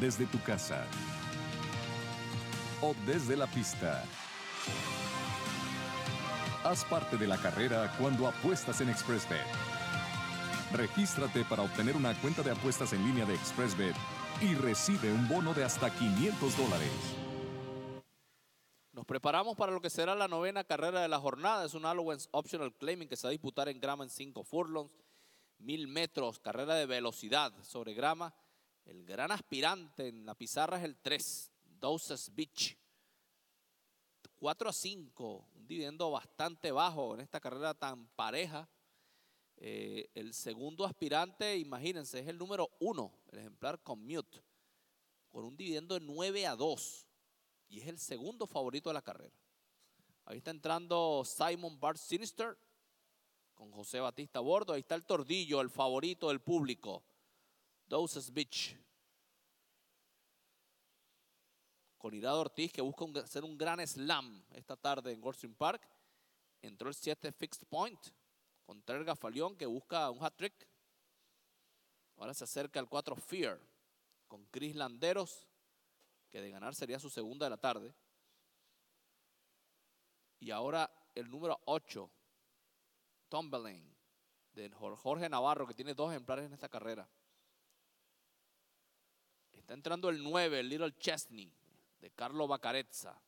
desde tu casa o desde la pista. Haz parte de la carrera cuando apuestas en ExpressBet. Regístrate para obtener una cuenta de apuestas en línea de ExpressBet y recibe un bono de hasta 500 dólares. Nos preparamos para lo que será la novena carrera de la jornada. Es un Allowance Optional Claiming que se va a disputar en grama en 5 furlongs, 1000 metros, carrera de velocidad sobre grama. El gran aspirante en la pizarra es el 3, Doses Beach. 4 a 5, un dividendo bastante bajo en esta carrera tan pareja. Eh, el segundo aspirante, imagínense, es el número 1, el ejemplar Commute, con un dividendo de 9 a 2. Y es el segundo favorito de la carrera. Ahí está entrando Simon Bart Sinister con José Batista a bordo. Ahí está el Tordillo, el favorito del público. Doses Beach. Con Irado Ortiz que busca hacer un gran slam esta tarde en Goldstream Park. Entró el 7 Fixed Point con Terga Falión que busca un hat-trick. Ahora se acerca el 4 Fear con Chris Landeros que de ganar sería su segunda de la tarde. Y ahora el número 8, Tomberlane, de Jorge Navarro, que tiene dos ejemplares en esta carrera. Está entrando el 9, el Little Chesney, de Carlo Bacarezza.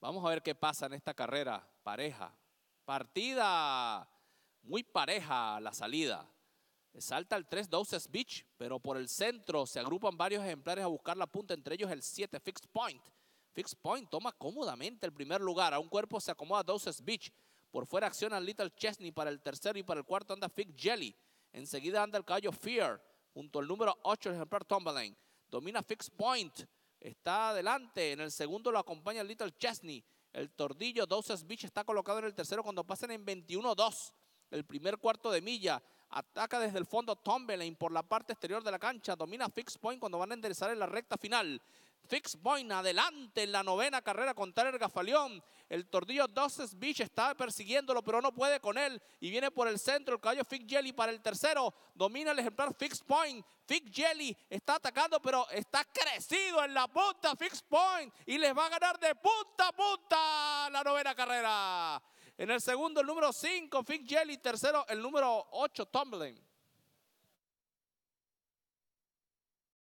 Vamos a ver qué pasa en esta carrera. Pareja. Partida muy pareja la salida. Salta el 3 Doses Beach, pero por el centro se agrupan varios ejemplares a buscar la punta, entre ellos el 7 Fixed Point. Fixed Point toma cómodamente el primer lugar. A un cuerpo se acomoda Doses Beach. Por fuera acciona Little Chesney para el tercero y para el cuarto anda Fig Jelly. Enseguida anda el caballo Fear junto al número 8 el ejemplar Tomberlane. Domina Fixed Point. Está adelante. En el segundo lo acompaña Little Chesney. El tordillo Doses Beach está colocado en el tercero cuando pasan en 21-2. El primer cuarto de milla. Ataca desde el fondo Tomberlane por la parte exterior de la cancha. Domina Fix Point cuando van a enderezar en la recta final. Fix Point adelante en la novena carrera contra el Gafaleón. El tordillo Doses Beach está persiguiéndolo, pero no puede con él. Y viene por el centro el caballo Fix Jelly para el tercero. Domina el ejemplar Fix Point. Fix Jelly está atacando, pero está crecido en la punta Fix Point. Y les va a ganar de punta a punta la novena carrera. En el segundo, el número 5, Fig Jelly. Tercero, el número 8, Tumbling.